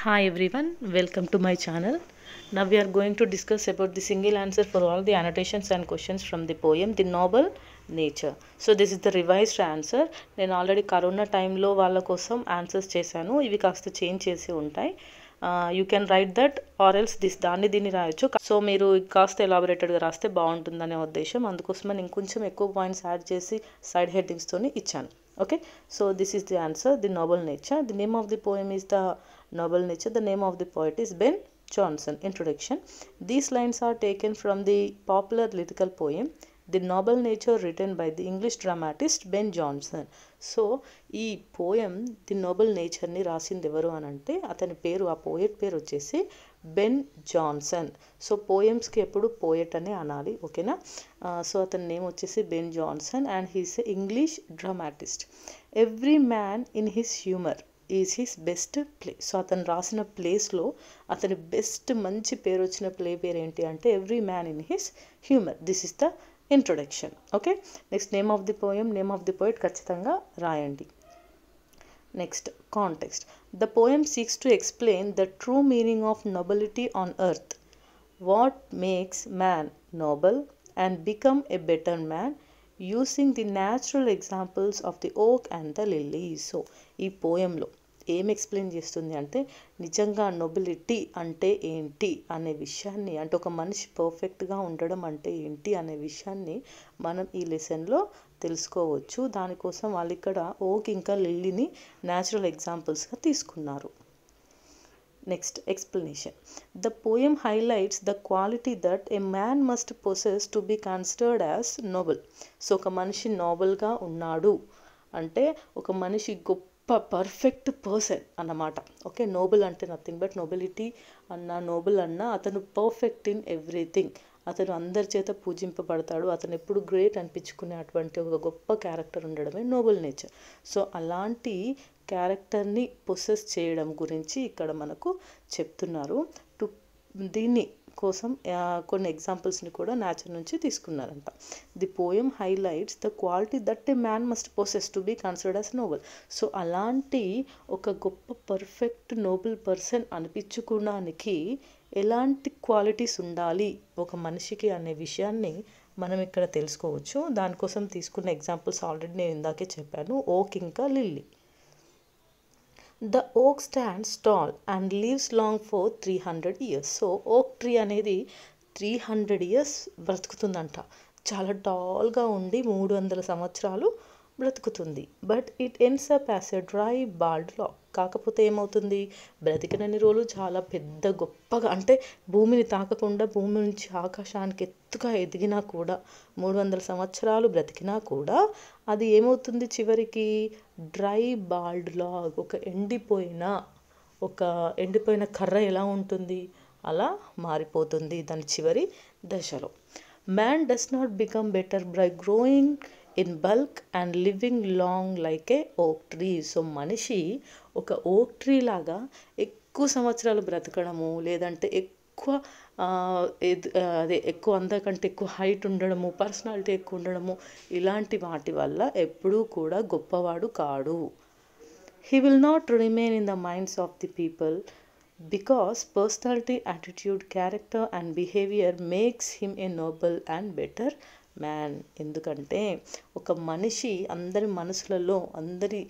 Hi everyone welcome to my channel now we are going to discuss about the single answer for all the annotations and questions from the poem the noble nature so this is the revised answer నేను already corona టైంలో వాళ్ళ కోసం answers చేశాను. ఇవి కాస్త change చేసి ఉంటాయి. You can write that or else this దాన్ని దీన్ని రాయొచ్చు. సో మీరు కాస్త ఎలాబరేటెడ్గా రాస్తే బాగుంటుందనే ఉద్దేశం. అందుకోసం నేను ఇంకొంచెం ఎక్కువ పాయింట్స్ యాడ్ చేసి సైడ్ హెడ్డింగ్స్తో ఇచ్చాను. Okay so this is the answer the noble nature the name of the poem is the noble Nature. The name of the poet is Ben Jonson Introduction. These lines are taken from the popular lyrical poem the noble nature written by the English dramatist Ben Jonson so ఈ poem the noble నేచర్ని రాసింది ఎవరు అని అంటే అతని పేరు ఆ poet పేరు వచ్చేసి బెన్ జాన్సన్ సో పోయమ్స్కి ఎప్పుడు పోయట్ అనే అనాలి ఓకేనా సో అతని నేమ్ వచ్చేసి Ben Jonson and he's English dramatist every man in his humour is his best play so అతను రాసిన ప్లేస్లో అతని బెస్ట్ మంచి పేరు వచ్చిన ప్లే పేరు ఏంటి అంటే every man in his humour this is the introduction okay next name of the poem name of the poet ఖచ్చితంగా రాయండి. Next context the poem seeks to explain the true meaning of nobility on earth what makes man noble and become a better man using the natural examples of the oak and the lily so ఈ పోయంలో ఏం explain చేస్తుంది అంటే నిజంగా nobility అంటే ఏంటి అనే విషయాన్ని అంటే ఒక మనిషి పర్ఫెక్ట్గా ఉండడం అంటే ఏంటి అనే విషయాన్ని మనం ఈ లెసన్లో తెలుసుకోవచ్చు. దానికోసం వాళ్ళు ఇక్కడ ఓక్ ఇంకా లిల్లీని న్యాచురల్ ఎగ్జాంపుల్స్గా తీసుకున్నారు. Next explanation. The poem highlights the quality that a man must possess to be considered as noble. So ఒక మనిషి నోబెల్గా ఉన్నాడు అంటే ఒక మనిషి గొప్ప పర్ఫెక్ట్ పర్సన్ అన్నమాట. ఓకే నోబెల్ అంటే నథింగ్ బట్ నోబెలిటీ అన్న నోబెల్ అన్న అతను పర్ఫెక్ట్ ఇన్ ఎవ్రీథింగ్. అతను అందరి చేత పూజింపబడతాడు. అతను ఎప్పుడు గ్రేట్ అనిపించుకునే అటువంటి ఒక గొప్ప క్యారెక్టర్ ఉండడమే నోబెల్ నేచర్. సో అలాంటి క్యారెక్టర్ని పొసెస్ చేయడం గురించి ఇక్కడ మనకు చెప్తున్నారు. టు దీన్ని కోసం కొన్ని ఎగ్జాంపుల్స్ని కూడా నేచర్ నుంచి తీసుకున్నారంట. The poem highlights the quality that a man must possess to be considered as noble so అలాంటి ఒక గొప్ప పర్ఫెక్ట్ నోబెల్ పర్సన్ అనిపించుకోవడానికి ఎలాంటి క్వాలిటీస్ ఉండాలి ఒక మనిషికి అనే విషయాన్ని మనం ఇక్కడ తెలుసుకోవచ్చు. దానికోసం తీసుకున్న ఎగ్జాంపుల్స్ ఆల్రెడీ నేను ఇందాకే చెప్పాను. ఓక్ ఇంకా lily. The oak stands tall and lives long for three hundred years so oak tree అనేది త్రీ హండ్రెడ్ ఇయర్స్ బ్రతుకుతుందంట. చాలా టాల్గా ఉండి మూడు వందల సంవత్సరాలు బ్రతుకుతుంది. But it ends up as a dry bald log కాకపోతే ఏమవుతుంది? బ్రతికినన్ని రోజులు చాలా పెద్ద గొప్పగా అంటే భూమిని తాకకుండా భూమి నుంచి ఆకాశానికి ఎత్తుగా ఎదిగినా కూడా మూడు వందల సంవత్సరాలు బ్రతికినా కూడా అది ఏమవుతుంది చివరికి? డ్రై బాల్డ్ లాగ్ ఒక ఎండిపోయిన ఒక ఎండిపోయిన కర్ర ఎలా ఉంటుంది? అలా మారిపోతుంది దాని చివరి దశలో. Man does not become better by growing in bulk and living long like a oak tree so మనిషి ఒక ఓక్ ట్రీ లాగా ఎక్కువ సంవత్సరాలు బ్రతకడము లేదంటే ఎక్కువ అదే ఎక్కువ అందరికంటే ఎక్కువ హైట్ ఉండడము పర్సనాలిటీ ఎక్కువ ఉండడము ఇలాంటి వాటి వల్ల ఎప్పుడూ కూడా గొప్పవాడు కాడు. He will not remain in the minds of the people because personality attitude character and behaviour makes him a noble and better man. ఎందుకంటే ఒక మనిషి అందరి మనసులలో అందరి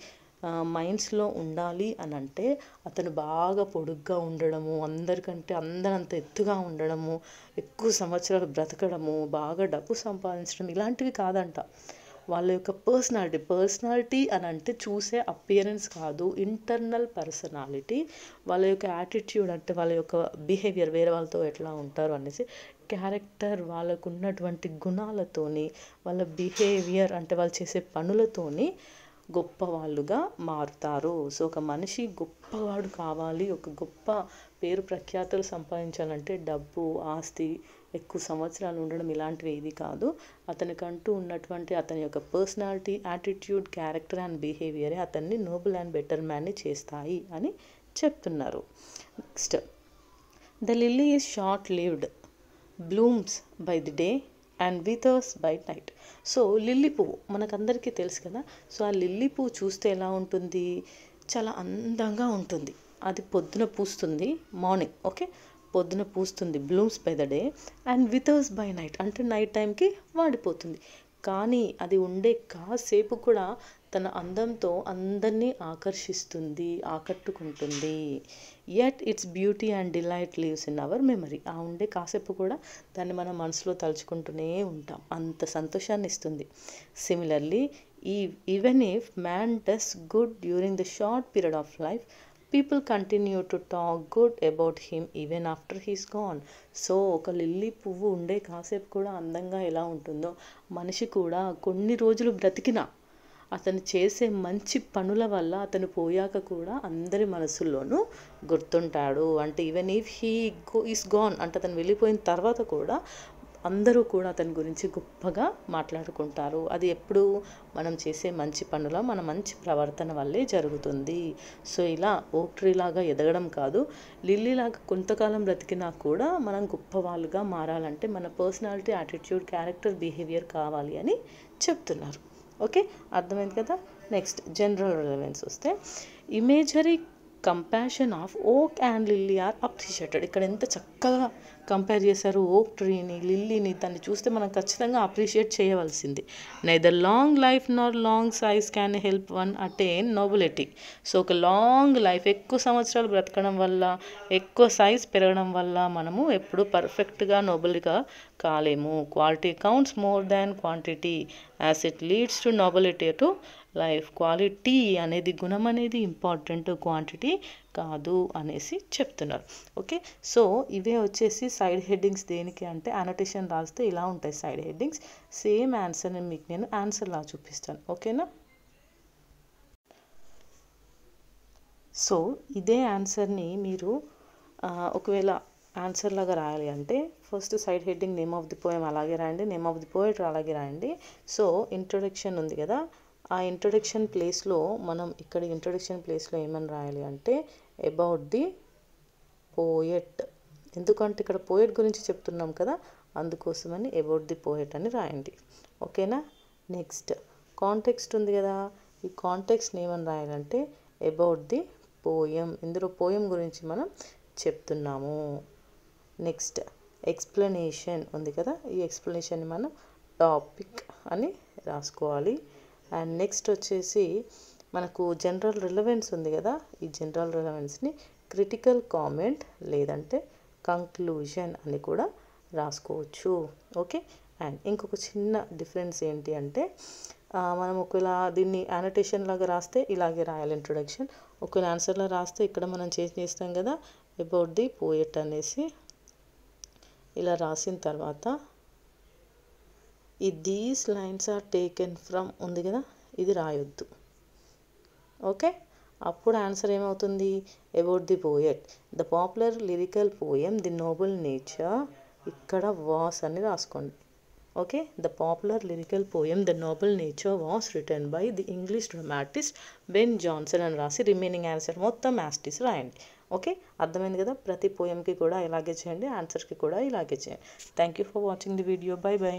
మైండ్స్లో ఉండాలి అని అంటే అతను బాగా పొడుగ్గా ఉండడము అందరికంటే అందరంత ఎత్తుగా ఉండడము ఎక్కువ సంవత్సరాలు బ్రతకడము బాగా డబ్బు సంపాదించడం ఇలాంటివి కాదంట. వాళ్ళ యొక్క పర్సనాలిటీ పర్సనాలిటీ అని అంటే చూసే అపియరెన్స్ కాదు ఇంటర్నల్ పర్సనాలిటీ వాళ్ళ యొక్క యాటిట్యూడ్ అంటే వాళ్ళ యొక్క బిహేవియర్ వేరే వాళ్ళతో ఎట్లా ఉంటారు అనేసి క్యారెక్టర్ వాళ్ళకు ఉన్నటువంటి గుణాలతోని వాళ్ళ బిహేవియర్ అంటే వాళ్ళు చేసే పనులతోని గొప్పవాళ్ళుగా మారుతారు. సో ఒక మనిషి గొప్పవాడు కావాలి ఒక గొప్ప పేరు ప్రఖ్యాతులు సంపాదించాలంటే డబ్బు ఆస్తి ఎక్కువ సంవత్సరాలు ఉండడం ఇలాంటివి ఏది కాదు. అతనికంటూ ఉన్నటువంటి అతని యొక్క పర్సనాలిటీ యాటిట్యూడ్ క్యారెక్టర్ అండ్ బిహేవియరే అతన్ని నోబుల్ అండ్ బెటర్ మ్యాన్ని చేస్తాయి అని చెప్తున్నారు. Next the lily is short lived blooms by the day and withers by night. So lily పువ్వు మనకందరికీ తెలుసు కదా. సో ఆ లిల్లీ పువ్వు చూస్తే ఎలా ఉంటుంది? చాలా అందంగా ఉంటుంది. అది పొద్దున పూస్తుంది మార్నింగ్ ఓకే? పొద్దున పూస్తుంది blooms by the day and withers by night అంటే నైట్ టైంకి వాడిపోతుంది. కానీ అది ఉండే కాసేపు కూడా తన అందంతో అందరినీ ఆకర్షిస్తుంది ఆకట్టుకుంటుంది. Yet its beauty and delight lives in our memory ఆ ఉండే కాసేపు కూడా దాన్ని మనం మనసులో తలుచుకుంటూనే ఉంటాం. అంత సంతోషాన్ని ఇస్తుంది సిమిలర్లీ ఈ even if man does good during the short period of life people continue to talk good about him even after he's gone so ఒక లిల్లీ పువ్వు ఉండే కాసేపు కూడా అందంగా ఎలా ఉంటుందో మనిషి కూడా కొన్ని రోజులు బ్రతికినా అతను చేసే మంచి పనుల వల్ల అతను పోయాక కూడా అందరి మనసుల్లోనూ గుర్తుంటాడు. అంటే even if he go is gone అంటే అతను వెళ్ళిపోయిన తర్వాత కూడా అందరూ కూడా అతని గురించి గొప్పగా మాట్లాడుకుంటారు. అది ఎప్పుడు మనం చేసే మంచి పనుల మన మంచి ప్రవర్తన వల్లే జరుగుతుంది. సో ఇలా ఓక్ ట్రీ లాగా ఎదగడం కాదు. లిల్లీలాగా కొంతకాలం బ్రతికినా కూడా మనం గొప్ప వాళ్ళుగా మారాలంటే మన పర్సనాలిటీ యాటిట్యూడ్ క్యారెక్టర్ బిహేవియర్ కావాలి అని చెప్తున్నారు. ఓకే? అర్థమైంది కదా? నెక్స్ట్ జనరల్ రిలవెన్స్ వస్తే imagery compassion of oak and lily are appreciated ఇక్కడ ఎంత చక్కగా కంపేర్ చేశారు ఓక్ ట్రీని లిల్లీని దాన్ని చూస్తే మనం ఖచ్చితంగా అప్రిషియేట్ చేయవలసింది. Neither long life nor long size can help one attain nobility so ఒక లాంగ్ లైఫ్ ఎక్కువ సంవత్సరాలు బ్రతకడం వల్ల ఎక్కువ సైజ్ పెరగడం వల్ల మనము ఎప్పుడు పర్ఫెక్ట్గా నోబుల్గా కాలేము. Quality counts more than quantity. As it leads to nobility to life. Quality అనేది గుణం అనేది ఇంపార్టెంట్. క్వాంటిటీ కాదు అనేసి చెప్తున్నారు. ఓకే? సో ఇవే వచ్చేసి సైడ్ హెడ్డింగ్స్ దేనికి అంటే అనటేషన్ రాస్తే ఇలా ఉంటాయి సైడ్ హెడ్డింగ్స్. సేమ్ ఆన్సర్ మీకు నేను ఆన్సర్ లా చూపిస్తాను. ఓకేనా? సో ఇదే ఆన్సర్ని మీరు ఒకవేళ ఆన్సర్ లాగా రాయాలి అంటే first side heading name of the poem అలాగే రాయండి నేమ్ ఆఫ్ ది పోయిట్ అలాగే రాయండి. సో ఇంట్రొడక్షన్ ఉంది కదా. ఆ ఇంట్రొడక్షన్ ప్లేస్లో మనం ఇక్కడ ఇంట్రొడక్షన్ ప్లేస్లో ఏమని రాయాలి అంటే అబౌట్ ది పోయెట్ ఎందుకంటే ఇక్కడ పోయెట్ గురించి చెప్తున్నాం కదా అందుకోసమని అబౌట్ ది పోయెట్ అని రాయండి. ఓకేనా నెక్స్ట్ కాంటెక్స్ట్ ఉంది కదా. ఈ కాంటెక్స్ట్ని ఏమని రాయాలంటే అబౌట్ ది పోయం ఇందులో పోయం గురించి మనం చెప్తున్నాము. నెక్స్ట్ ఎక్స్ప్లెనేషన్ ఉంది కదా? ఈ ఎక్స్ప్లెనేషన్ మనం టాపిక్ అని రాసుకోవాలి. అండ్ నెక్స్ట్ వచ్చేసి మనకు జనరల్ రిలవెన్స్ ఉంది కదా? ఈ జనరల్ రిలవెన్స్ని క్రిటికల్ కామెంట్ లేదంటే కంక్లూజన్ అని కూడా రాసుకోవచ్చు. ఓకే అండ్ ఇంకొక చిన్న డిఫరెన్స్ ఏంటి అంటే మనం ఒకవేళ దీన్ని యానటేషన్ లాగా రాస్తే ఇలాగే రాయాలి ఇంట్రొడక్షన్ ఒకవేళ ఆన్సర్లో రాస్తే ఇక్కడ మనం చేసి చేస్తాం కదా అబౌట్ ది పోయెట్ అనేసి ఇలా రాసిన తర్వాత ఈ these lines are taken from ఉంది కదా? ఇది రాయొద్దు. ఓకే అప్పుడు ఆన్సర్ ఏమవుతుంది? About the poet the popular lyrical poem the noble nature ఇక్కడ వాస్ అని రాసుకోండి. Okay the popular lyrical poem the noble nature was written by the English dramatist Ben Jonson అని రాసి రిమైనింగ్ ఆన్సర్ మొత్తం యాస్టిస్ రాయండి. Okay? అర్థమైంది కదా? ప్రతి పోయంకి కూడా ఇలాగే చేయండి ఆన్సర్కి కూడా ఇలాగే చేయండి. Thank you for watching the video bye bye